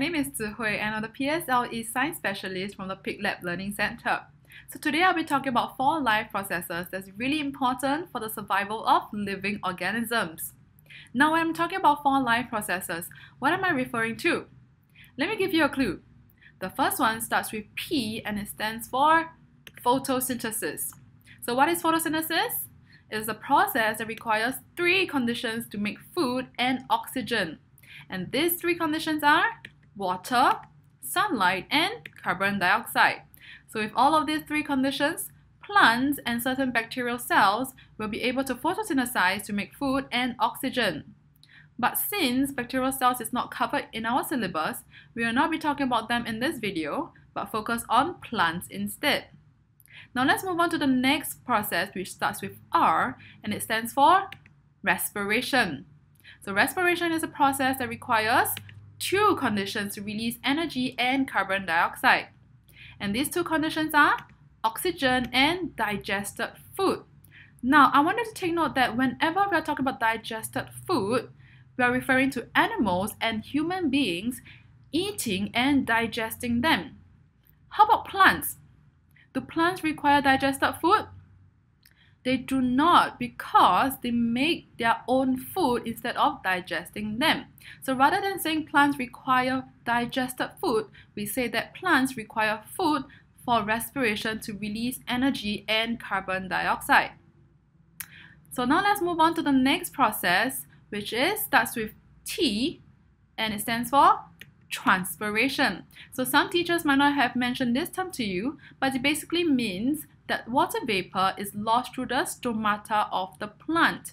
name is Zihui and I'm the PSLE Science Specialist from the Pique Lab Learning Center. So today I'll be talking about four life processes that's really important for the survival of living organisms. Now when I'm talking about four life processes, what am I referring to? Let me give you a clue. The first one starts with P and it stands for photosynthesis. So what is photosynthesis? It is a process that requires three conditions to make food and oxygen. And these three conditions are water, sunlight, and carbon dioxide. So with all of these three conditions, plants and certain bacterial cells will be able to photosynthesize to make food and oxygen. But since bacterial cells is not covered in our syllabus, we will not be talking about them in this video, but focus on plants instead. Now let's move on to the next process which starts with R and it stands for respiration. So respiration is a process that requires two conditions to release energy and carbon dioxide. And these two conditions are oxygen and digested food. Now, I wanted to take note that whenever we are talking about digested food, we are referring to animals and human beings eating and digesting them. How about plants? Do plants require digested food? They do not because they make their own food instead of digesting them. So rather than saying plants require digested food, we say that plants require food for respiration to release energy and carbon dioxide. So now let's move on to the next process, which is starts with T and it stands for transpiration. So some teachers might not have mentioned this term to you, but it basically means that water vapor is lost through the stomata of the plant.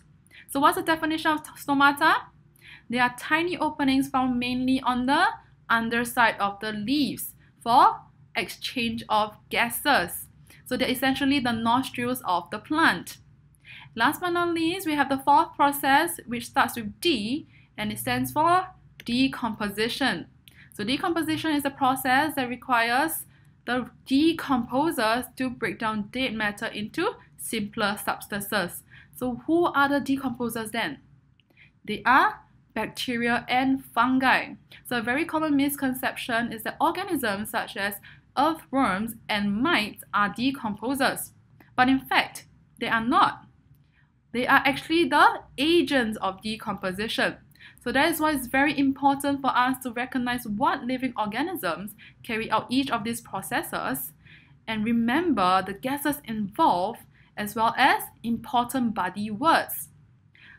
So what's the definition of stomata? They are tiny openings found mainly on the underside of the leaves for exchange of gases. So they're essentially the nostrils of the plant. Last but not least, we have the fourth process which starts with D and it stands for decomposition. So decomposition is a process that requires the decomposers to break down dead matter into simpler substances. So who are the decomposers then? They are bacteria and fungi. So a very common misconception is that organisms such as earthworms and mites are decomposers. But in fact, they are not. They are actually the agents of decomposition. So that is why it's very important for us to recognize what living organisms carry out each of these processes and remember the gases involved as well as important buddy words.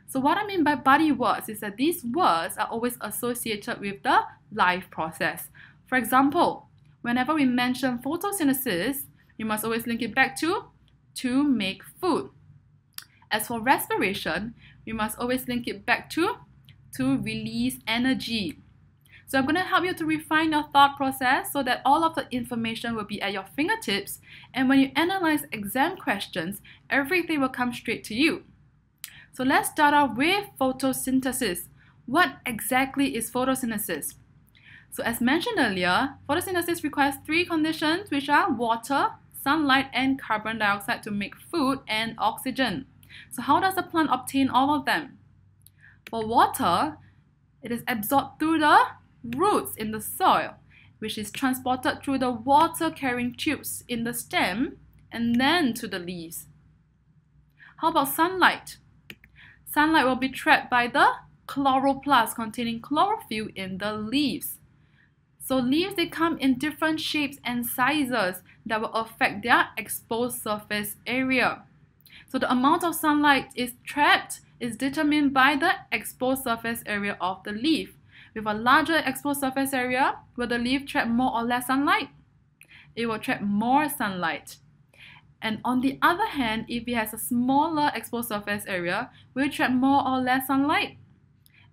So what I mean by buddy words is that these words are always associated with the life process. For example, whenever we mention photosynthesis, you must always link it back to to make food. As for respiration, we must always link it back to to release energy. So I'm going to help you to refine your thought process so that all of the information will be at your fingertips and when you analyze exam questions, everything will come straight to you. So let's start off with photosynthesis. What exactly is photosynthesis? So as mentioned earlier, photosynthesis requires three conditions which are water, sunlight and carbon dioxide to make food and oxygen. So how does a plant obtain all of them? For water, it is absorbed through the roots in the soil, which is transported through the water carrying tubes in the stem and then to the leaves. How about sunlight? Sunlight will be trapped by the chloroplast containing chlorophyll in the leaves. So leaves they come in different shapes and sizes that will affect their exposed surface area. So the amount of sunlight is trapped is determined by the exposed surface area of the leaf. With a larger exposed surface area, will the leaf trap more or less sunlight? It will trap more sunlight. And on the other hand, if it has a smaller exposed surface area, will it trap more or less sunlight?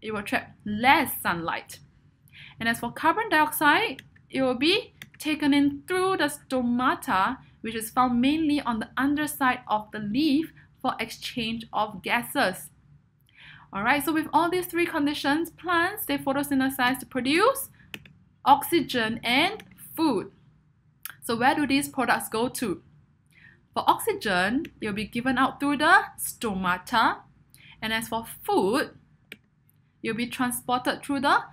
It will trap less sunlight. And as for carbon dioxide, it will be taken in through the stomata, which is found mainly on the underside of the leaf for exchange of gases. Alright, so with all these three conditions, plants, they photosynthesize to produce oxygen and food. So where do these products go to? For oxygen, it will be given out through the stomata. And as for food, it will be transported through the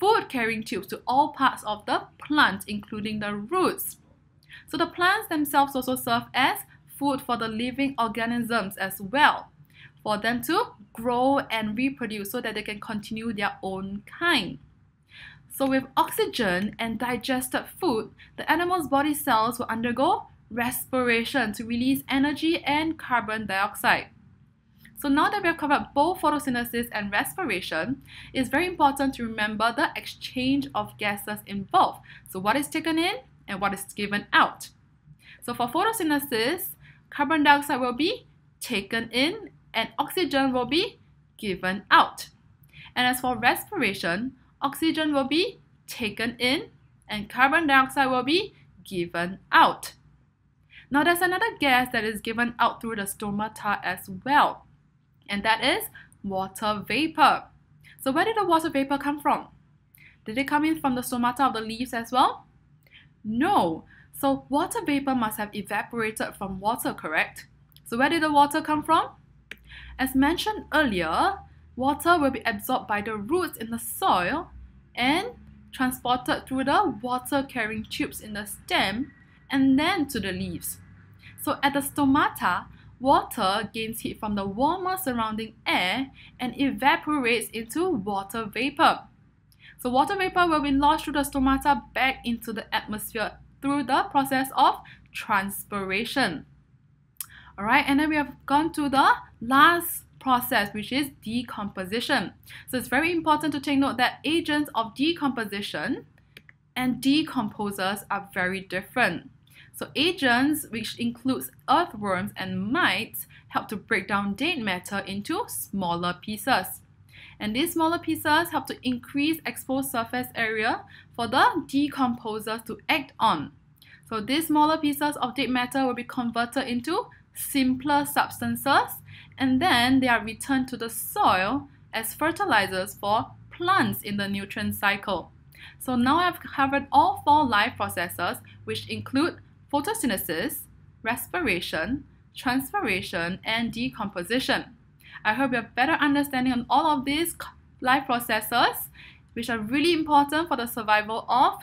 food carrying tubes to all parts of the plant, including the roots. So the plants themselves also serve as food for the living organisms as well, for them to grow and reproduce so that they can continue their own kind. So with oxygen and digested food, the animal's body cells will undergo respiration to release energy and carbon dioxide. So now that we have covered both photosynthesis and respiration, it's very important to remember the exchange of gases involved. So what is taken in and what is given out. So for photosynthesis, carbon dioxide will be taken in and oxygen will be given out. And as for respiration, oxygen will be taken in and carbon dioxide will be given out. Now there's another gas that is given out through the stomata as well and that is water vapor. So where did the water vapor come from? Did it come in from the stomata of the leaves as well? No. So water vapor must have evaporated from water, correct? So where did the water come from? As mentioned earlier, water will be absorbed by the roots in the soil and transported through the water carrying tubes in the stem and then to the leaves. So at the stomata, Water gains heat from the warmer surrounding air and evaporates into water vapor. So water vapor will be lost through the stomata back into the atmosphere through the process of transpiration. Alright, and then we have gone to the last process, which is decomposition. So it's very important to take note that agents of decomposition and decomposers are very different. So agents, which includes earthworms and mites, help to break down dead matter into smaller pieces. And these smaller pieces help to increase exposed surface area for the decomposers to act on. So these smaller pieces of dead matter will be converted into simpler substances and then they are returned to the soil as fertilizers for plants in the nutrient cycle. So now I've covered all four life processes which include photosynthesis, respiration, transpiration, and decomposition. I hope you have better understanding on all of these life processes, which are really important for the survival of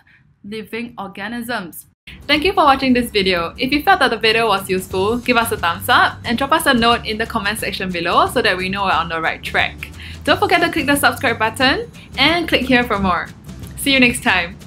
living organisms. Thank you for watching this video. If you felt that the video was useful, give us a thumbs up and drop us a note in the comment section below so that we know we're on the right track. Don't forget to click the subscribe button and click here for more. See you next time.